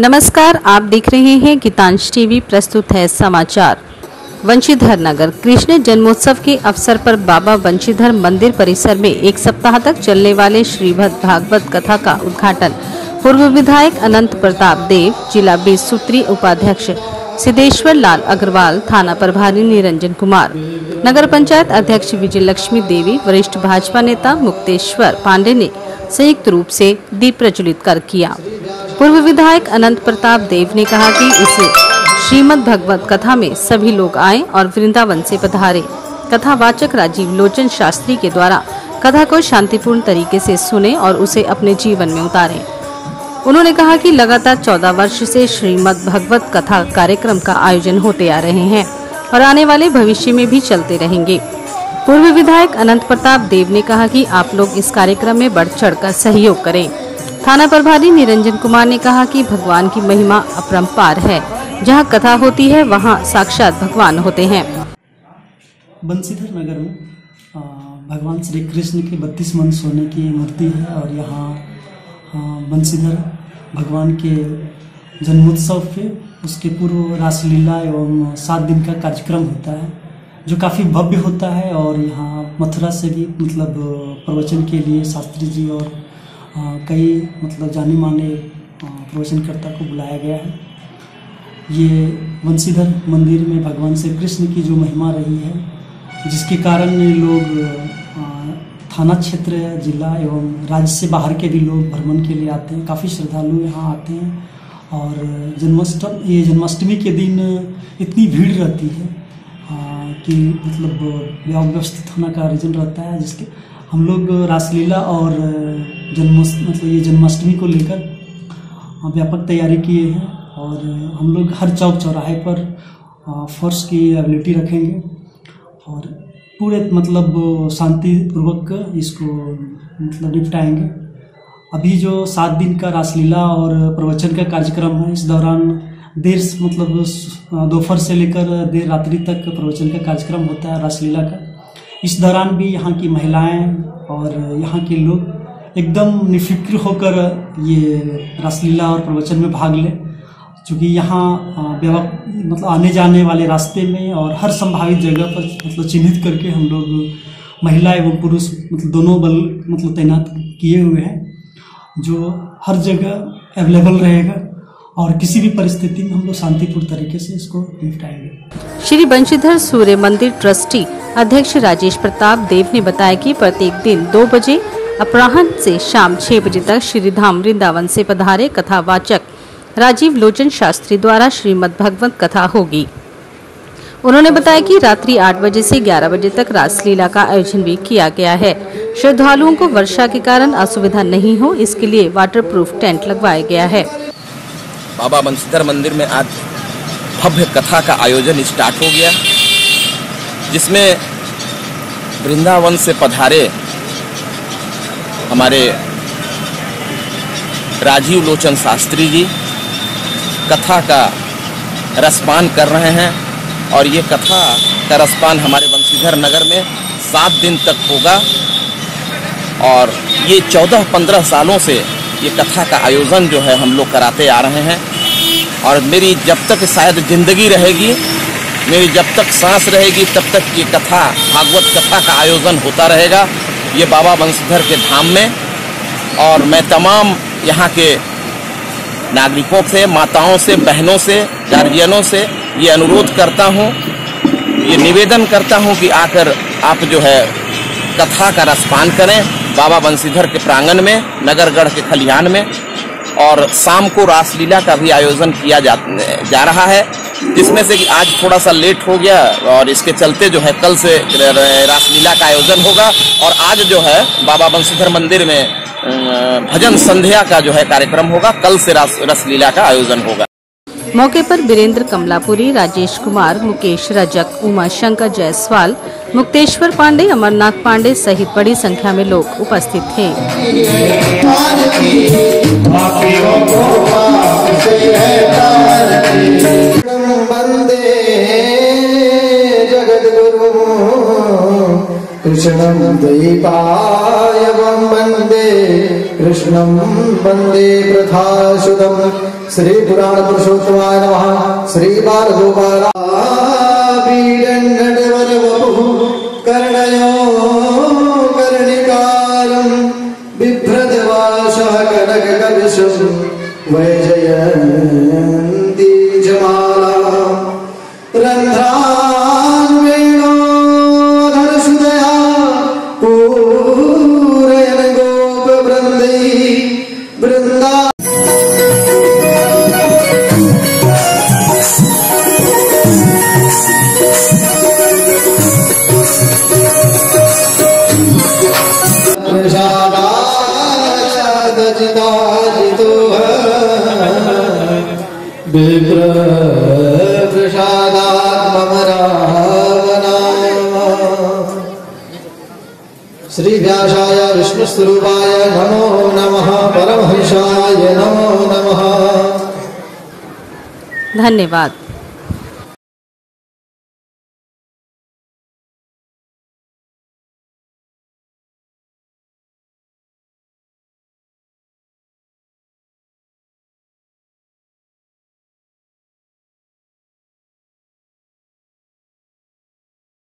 नमस्कार, आप देख रहे हैं गीतांश टीवी, प्रस्तुत है समाचार। वंशीधर नगर, कृष्ण जन्मोत्सव के अवसर पर बाबा वंशीधर मंदिर परिसर में एक सप्ताह तक चलने वाले श्रीमद भागवत कथा का उद्घाटन। पूर्व विधायक अनंत प्रताप देव, जिला बीस सूत्री उपाध्यक्ष सिद्धेश्वर लाल अग्रवाल, थाना प्रभारी निरंजन कुमार। नगर पंचायत अध्यक्ष विजय लक्ष्मी देवी, वरिष्ठ भाजपा नेता मुक्तेश्वर पांडे ने संयुक्त रूप से दीप प्रज्वलित कर किया। पूर्व विधायक अनंत प्रताप देव ने कहा कि इस श्रीमद भगवत कथा में सभी लोग आए और वृंदावन से पधारे। कथावाचक राजीव लोचन शास्त्री के द्वारा कथा को शांतिपूर्ण तरीके से सुने और उसे अपने जीवन में उतारें। उन्होंने कहा कि लगातार चौदह वर्ष से श्रीमद् भगवत कथा कार्यक्रम का आयोजन होते आ रहे हैं और आने वाले भविष्य में भी चलते रहेंगे। पूर्व विधायक अनंत प्रताप देव ने कहा कि आप लोग इस कार्यक्रम में बढ़ चढ़ कर सहयोग करें। थाना प्रभारी निरंजन कुमार ने कहा कि भगवान की महिमा अपरम्पार है। जहाँ कथा होती है, वहाँ साक्षात भगवान होते हैं। बंसीधर नगर में भगवान श्री कृष्ण के बत्तीस मन सोने की मूर्ति है और यहाँ बंसीधर भगवान के जन्मोत्सव के उसके पूर्व रासलीला एवं सात दिन का कार्यक्रम होता है, जो काफ़ी भव्य होता है और यहाँ मथुरा से भी मतलब प्रवचन के लिए शास्त्री जी और कई मतलब जाने माने प्रवचनकर्ता को बुलाया गया है। ये वंशीधर मंदिर में भगवान श्री कृष्ण की जो महिमा रही है, जिसके कारण लोग थाना क्षेत्र जिला एवं राज्य से बाहर के भी लोग भ्रमण के लिए आते हैं। काफ़ी श्रद्धालु यहाँ आते हैं और जन्माष्टम ये जन्माष्टमी के दिन इतनी भीड़ रहती है आ, कि मतलब व्यवस्थित होने का रीजन रहता है जिसके हम लोग रासलीला और जन्म मतलब ये जन्माष्टमी को लेकर व्यापक तैयारी किए हैं और हम लोग हर चौक चौराहे पर फर्श की एबिलिटी रखेंगे और पूरे मतलब शांतिपूर्वक इसको मतलब निपटाएँगे। अभी जो सात दिन का रासलीला और प्रवचन का कार्यक्रम है, इस दौरान देर मतलब दोपहर से लेकर देर रात्रि तक प्रवचन का कार्यक्रम होता है रासलीला का। इस दौरान भी यहाँ की महिलाएँ और यहाँ के लोग एकदम निफिक्र होकर ये रासलीला और प्रवचन में भाग लें। क्योंकि यहाँ मतलब आने जाने वाले रास्ते में और हर संभावित जगह पर मतलब चिन्हित करके हम लोग महिला एवं पुरुष मतलब दोनों बल मतलब तैनात किए हुए हैं, जो हर जगह अवेलेबल रहेगा और किसी भी परिस्थिति में हम लोग शांतिपूर्ण तरीके से इसको निपटाएँगे। श्री बंशीधर सूर्य मंदिर ट्रस्टी अध्यक्ष राजेश प्रताप देव ने बताया कि प्रत्येक दिन दो बजे अपराह्न से शाम छह बजे तक श्री धाम वृंदावन से पधारे कथावाचक राजीव लोचन शास्त्री द्वारा श्रीमद भगवत कथा होगी। उन्होंने बताया कि रात्रि आठ बजे से ग्यारह बजे तक रासलीला का आयोजन भी किया गया है। श्रद्धालुओं को वर्षा के कारण असुविधा नहीं हो, इसके लिए वाटर प्रूफ टेंट लगवाया गया है। बाबा बंशीधर मंदिर में आज भव्य कथा का आयोजन स्टार्ट हो गया। जिसमें वृंदावन से पधारे हमारे राजीव लोचन शास्त्री जी कथा का रसपान कर रहे हैं और ये कथा का रसपान हमारे बंशीधर नगर में सात दिन तक होगा और ये चौदह पंद्रह सालों से ये कथा का आयोजन जो है हम लोग कराते आ रहे हैं। और मेरी जब तक शायद ज़िंदगी रहेगी, मेरी जब तक सांस रहेगी, तब तक ये कथा, भागवत कथा का आयोजन होता रहेगा ये बाबा बंशीधर के धाम में। और मैं तमाम यहाँ के नागरिकों से माताओं से बहनों से गार्जियनों से ये अनुरोध करता हूँ ये निवेदन करता हूँ कि आकर आप जो है कथा का रसपान करें बाबा बंशीधर के प्रांगण में नगरगढ़ के खलिहान में और शाम को रासलीला का भी आयोजन किया जा, जा रहा है जिसमें से कि आज थोड़ा सा लेट हो गया और इसके चलते जो है कल से रासलीला का आयोजन होगा और आज जो है बाबा बंशीधर मंदिर में भजन संध्या का जो है कार्यक्रम होगा कल से रास, रसलीला का आयोजन होगा। मौके पर वीरेंद्र कमलापुरी राजेश कुमार मुकेश रजक उमा शंकर जायसवाल मुक्तेश्वर पांडे अमरनाथ पांडे सहित बड़ी संख्या में लोग उपस्थित थे। कृष्णं द्वैपायवं वंदे, कृष्णं वंदे प्रथासुतं। श्रीपुराणपुरुषोत्तमाय नमः। श्रीबालगोपालाबीडन्नटवरवपुः कर्णयो कर्णिकारं बिभ्रजवासः कनककविशं वैजयन्ती च मालाम् विप्र प्रसादात् श्रीव्यासाय विष्णुस्वरूपाय नमो नमः परमहंसाय नमो नमः। धन्यवाद।